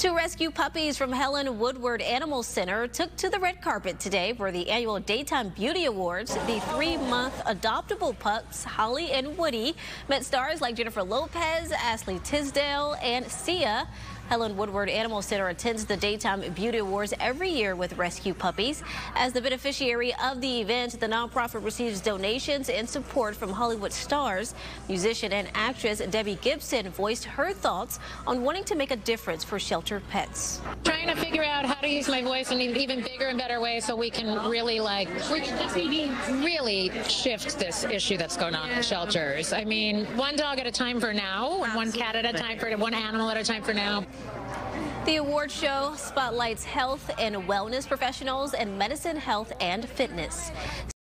Two rescue puppies from Helen Woodward Animal Center took to the red carpet today for the annual Daytime Beauty Awards. The three-month adoptable pups, Holly and Woody, met stars like Jennifer Lopez, Ashley Tisdale, and Sia. Helen Woodward Animal Center attends the Daytime Beauty Awards every year with rescue puppies. As the beneficiary of the event, the nonprofit receives donations and support from Hollywood stars. Musician and actress Debbie Gibson voiced her thoughts on wanting to make a difference for shelter pets. Trying to figure out how to use my voice in even bigger and better way so we can really like really shift this issue that's going on in shelters. I mean, one dog at a time for now, one cat at a time for one animal at a time for now. The award show spotlights health and wellness professionals and medicine, health, and fitness.